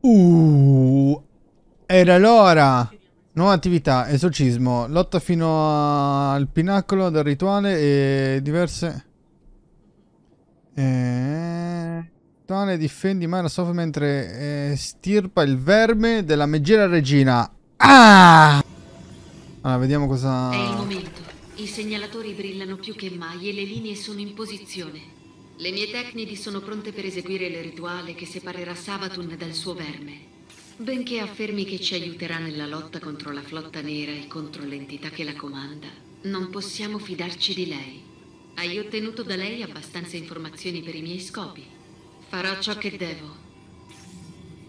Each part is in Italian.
Uh, era l'ora. Nuova attività, esorcismo, lotta fino al pinacolo del rituale e diverse... Eh... Rituale difendi Mara Sof mentre eh, stirpa il verme della meggiera regina. Ah! Allora, vediamo cosa... È il momento. I segnalatori brillano più che mai e le linee sono in posizione. Le mie tecnidi sono pronte per eseguire il rituale che separerà Savatun dal suo verme. Benché affermi che ci aiuterà nella lotta contro la flotta nera e contro l'entità che la comanda, non possiamo fidarci di lei. Hai ottenuto da lei abbastanza informazioni per i miei scopi. Farò ciò che devo.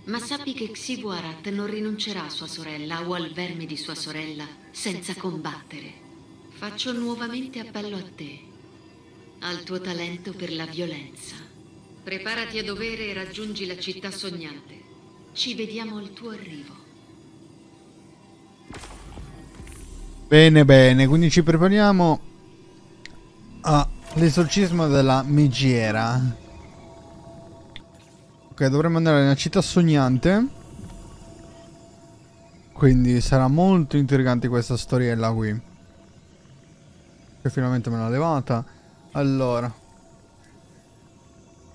Ma sappi che Xivu Arat non rinuncerà a sua sorella o al verme di sua sorella senza combattere. Faccio nuovamente appello a te, al tuo talento per la violenza. Preparati a dovere e raggiungi la città sognante. Ci vediamo al tuo arrivo. Bene, bene, quindi ci prepariamo all'esorcismo della Migiera. Ok, dovremmo andare nella città sognante. Quindi sarà molto intrigante questa storiella qui. Che finalmente me l'ha levata. Allora.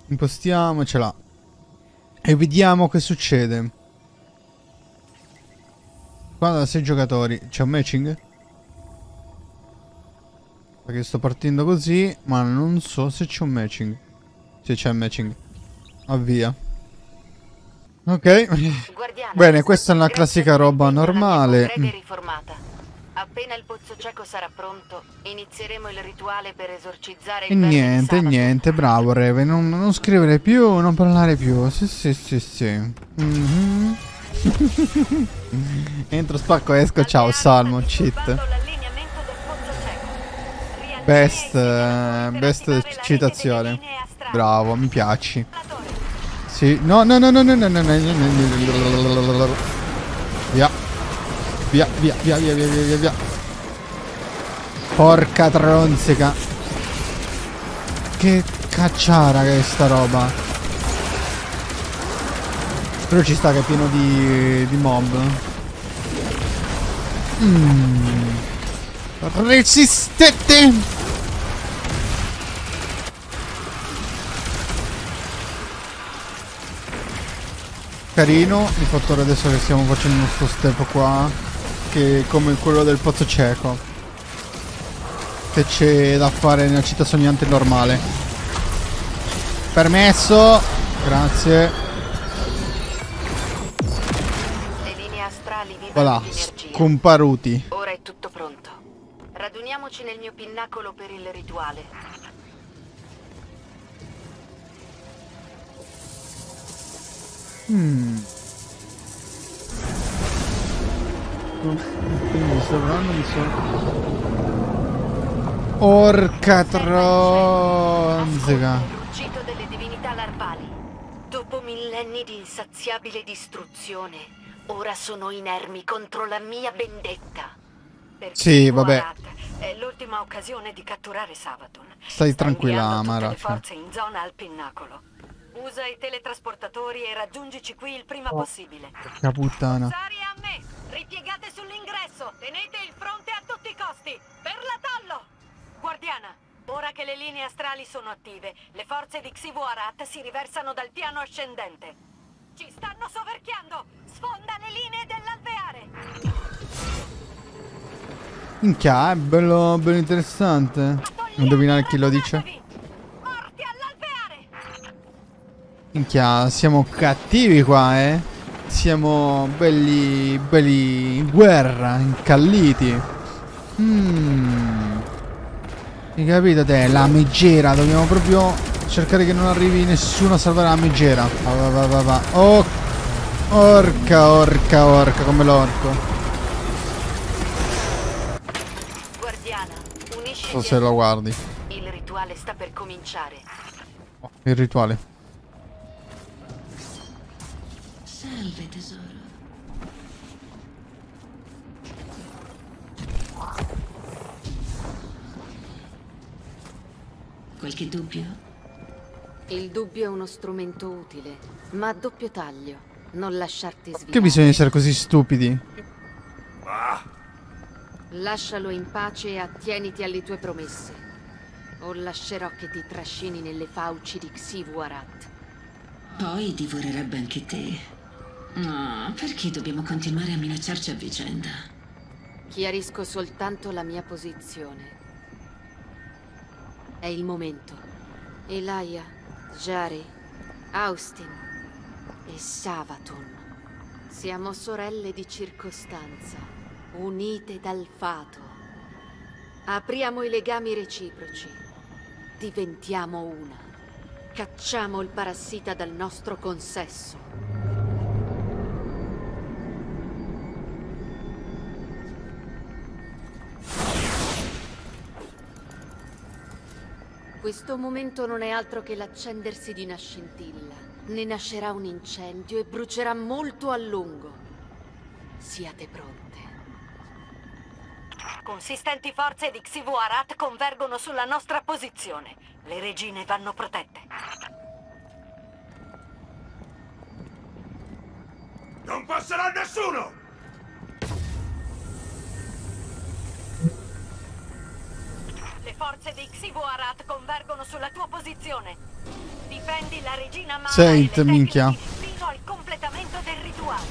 Impostiamocela. E vediamo che succede. Qua da 6 giocatori c'è un matching? Perché sto partendo così, ma non so se c'è un matching. Se c'è un matching. Avvia. Ok. Bene, questa è una classica roba normale. Appena il pozzo cieco sarà pronto, inizieremo il rituale per esorcizzare il E niente, niente, bravo Reve, non, non, scrivere più, non parlare più. Sì, sì, sì, sì. Mm -hmm. Entro, spacco, esco, ciao, salmo, cheat. Best, best citazione. Bravo, mi piaci. Sì, no, no, no, no, no, no, no, no, no, no. Via. Via, via, via, via, via, via, via. Porca tronzica. Che cacciara che è sta roba. Però ci sta che è pieno di, di mob. Mm. Resistete! Carino il fattore adesso che stiamo facendo questo step qua che come quello del pozzo cieco che c'è da fare nella città sognante normale. Permesso grazie. Le linee astrali voilà scomparuti ora è tutto pronto. Raduniamoci nel mio pinnacolo per il rituale. Hmm quindi sovrano mi sono orca tronzica. cito delle divinità larvali. Dopo millenni di insaziabile distruzione ora sono inermi contro la mia vendetta. Perché sì vabbè. È l'ultima occasione di catturare Sabaton stai tranquilla Mara le forze in zona al pinnacolo. Usa i teletrasportatori e raggiungici qui il prima oh, possibile. Che puttana. a me. Ripiegate sull'ingresso. Tenete il fronte a tutti i costi. Per l'atallo. Guardiana, ora che le linee astrali sono attive, le forze di Xivu Arat si riversano dal piano ascendente. Ci stanno soverchiando. Sfonda le linee dell'alveare. Minchia, è bello, bello interessante. Indovinare chi lo dice. Minchia, siamo cattivi qua, eh. Siamo belli, belli in guerra, incalliti. Mmm. Hai capito te? La megera, dobbiamo proprio cercare che non arrivi nessuno a salvare la megera. Va, va, va, va, va. Oh. Orca, orca, orca, come l'orco. Guardiana, unisci Non so se lo guardi. Il rituale sta per cominciare. Oh, il rituale. Salve tesoro. Qualche dubbio? Il dubbio è uno strumento utile, ma a doppio taglio. Non lasciarti sviare. Che bisogna essere così stupidi? Lascialo in pace e attieniti alle tue promesse. O lascerò che ti trascini nelle fauci di Xivuarat. Poi divorerebbe anche te. No, perché dobbiamo continuare a minacciarci a vicenda? Chiarisco soltanto la mia posizione. È il momento. Elia, Jari, Austin e Savatun. Siamo sorelle di circostanza, unite dal fato. Apriamo i legami reciproci. Diventiamo una. Cacciamo il parassita dal nostro consesso. Questo momento non è altro che l'accendersi di una scintilla. Ne nascerà un incendio e brucerà molto a lungo. Siate pronte. Consistenti forze di Xivuarat convergono sulla nostra posizione. Le regine vanno protette. Non passerà nessuno! Forze di Xivuarat convergono sulla tua posizione. Difendi la regina Mara Saint, le minchia. fino al completamento del rituale.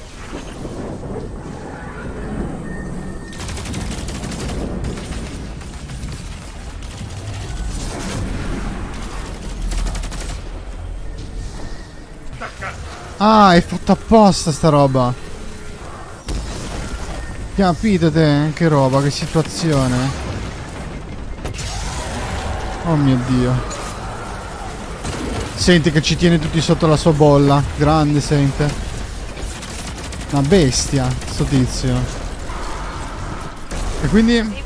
Ah, è fatto apposta sta roba. Capite te? Che roba, che situazione. Oh mio dio. Senti che ci tiene tutti sotto la sua bolla. Grande, sente. Una bestia, sto tizio. E quindi...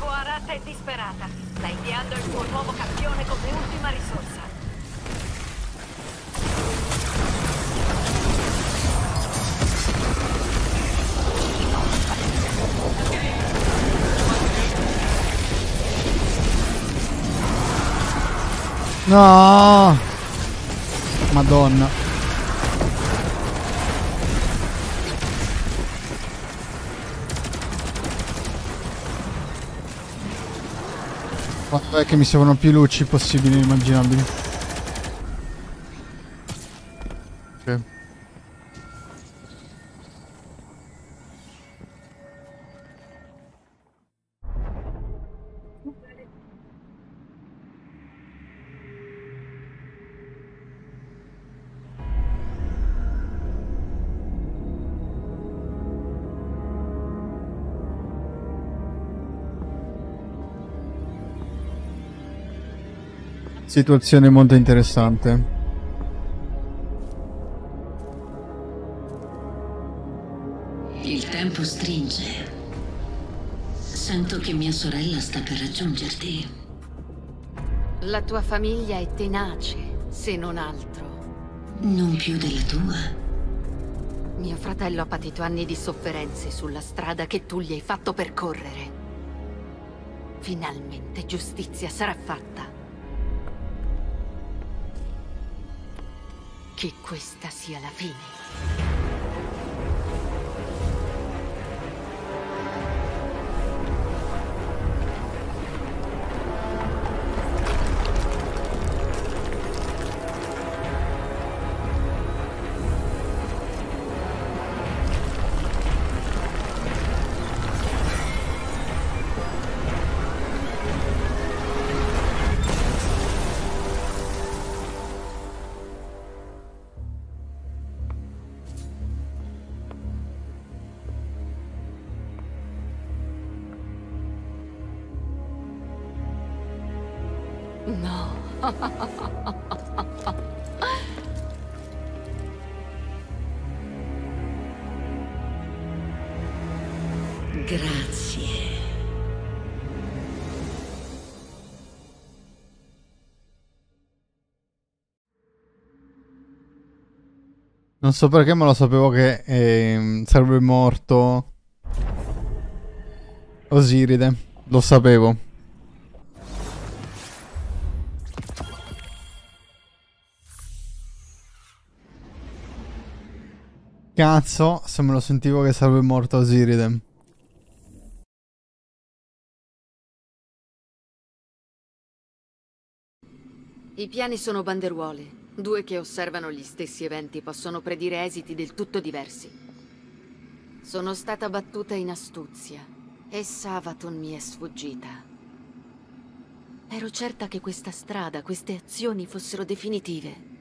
No! Madonna. Quanto è che mi servono più luci possibili e immaginabili? Situazione molto interessante. Il tempo stringe. Sento che mia sorella sta per raggiungerti. La tua famiglia è tenace, se non altro. Non più della tua. Mio fratello ha patito anni di sofferenze sulla strada che tu gli hai fatto percorrere. Finalmente giustizia sarà fatta. Che questa sia la fine. Grazie. Non so perché, ma lo sapevo che ehm, sarebbe morto Osiride. Lo sapevo. Cazzo, se me lo sentivo che sarebbe morto Osiride. I piani sono banderuole. Due che osservano gli stessi eventi possono predire esiti del tutto diversi. Sono stata battuta in astuzia e Savaton mi è sfuggita. Ero certa che questa strada, queste azioni fossero definitive.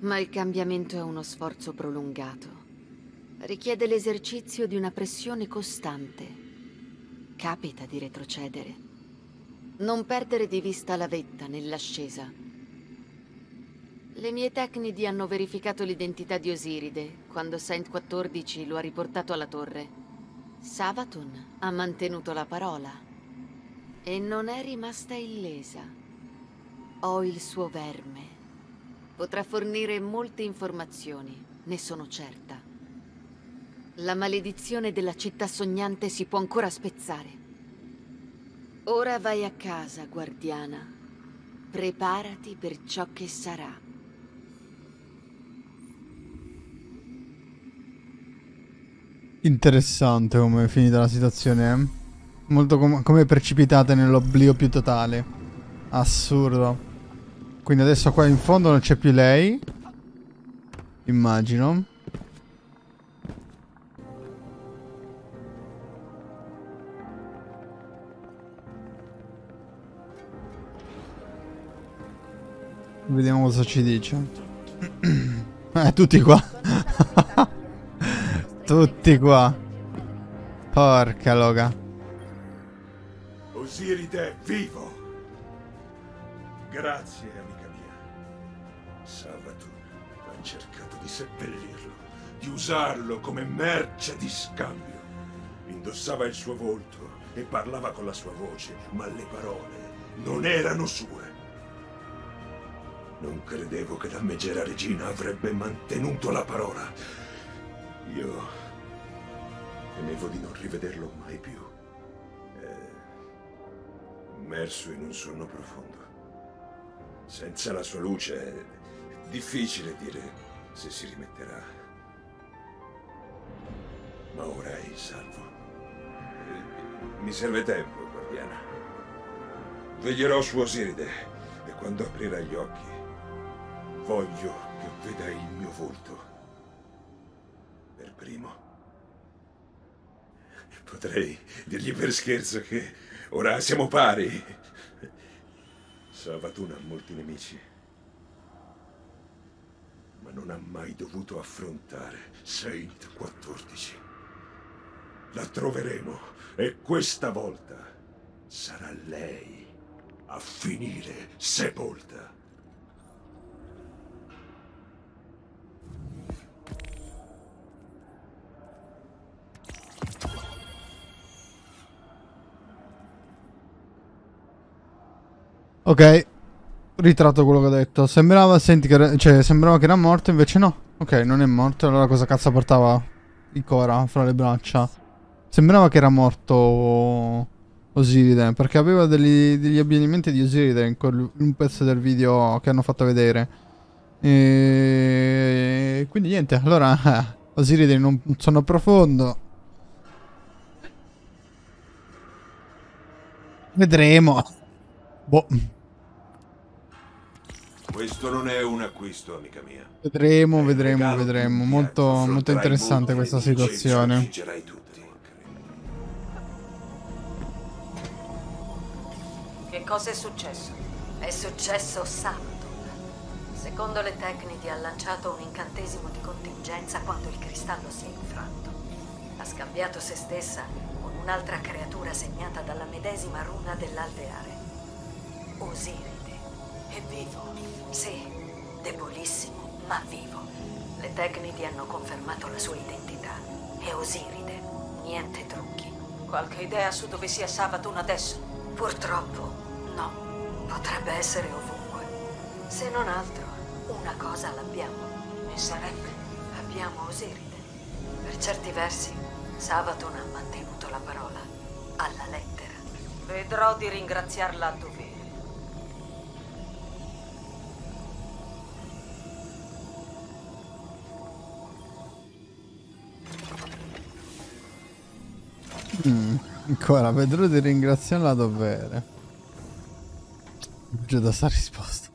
Ma il cambiamento è uno sforzo prolungato. Richiede l'esercizio di una pressione costante. Capita di retrocedere. Non perdere di vista la vetta nell'ascesa. Le mie tecnidi hanno verificato l'identità di Osiride quando Saint 14 lo ha riportato alla torre. Savaton ha mantenuto la parola e non è rimasta illesa. Ho il suo verme. Potrà fornire molte informazioni, ne sono certa. La maledizione della città sognante si può ancora spezzare. Ora vai a casa, guardiana. Preparati per ciò che sarà. Interessante come è finita la situazione, eh? Molto com come precipitate nell'oblio più totale. Assurdo. Quindi adesso qua in fondo non c'è più lei. Immagino. Vediamo cosa ci dice. eh, tutti qua. tutti qua. Porca loga. Osiride vivo! Grazie, amica mia. Savatun ha cercato di seppellirlo, di usarlo come merce di scambio. Indossava il suo volto e parlava con la sua voce, ma le parole non erano sue. Non credevo che la megera regina avrebbe mantenuto la parola. Io temevo di non rivederlo mai più. È immerso in un sonno profondo. Senza la sua luce difficile dire se si rimetterà. Ma ora è in salvo. Mi serve tempo, guardiana. Veglierò su Osiride e quando aprirà gli occhi voglio che veda il mio volto per primo. Potrei dirgli per scherzo che ora siamo pari. Savatun ha molti nemici, non ha mai dovuto affrontare Saint 14. La troveremo e questa volta sarà lei a finire sepolta. Ok, ritratto quello che ho detto. Sembrava, senti, che era- cioè, sembrava che era morto, invece no. Ok, non è morto. Allora cosa cazzo portava Ikora fra le braccia? Sembrava che era morto Osiride, perché aveva degli, degli avvenimenti di Osiride in, quel- in un pezzo del video che hanno fatto vedere. E quindi niente, allora Osiride in un sonno profondo. Vedremo. Boh. Questo non è un acquisto, amica mia. Vedremo, vedremo, vedremo. Molto, molto interessante questa situazione. Che cosa è successo? È successo Sabaton. Secondo le tecniche ha lanciato un incantesimo di contingenza quando il cristallo si è infranto. Ha scambiato se stessa con un'altra creatura segnata dalla medesima runa dell'alveare. Osiride. È vivo. Sì, debolissimo, ma vivo. Le tecniche hanno confermato la sua identità. È Osiride. Niente trucchi. Qualche idea su dove sia Sabaton adesso? Purtroppo no, potrebbe essere ovunque. Se non altro, una cosa l'abbiamo. E sarebbe? Abbiamo Osiride. Per certi versi, Sabaton ha mantenuto la parola, alla lettera. Vedrò di ringraziarla a dovere. Ancora, vedrò di ringraziarla a dovere. Già da sta risposta.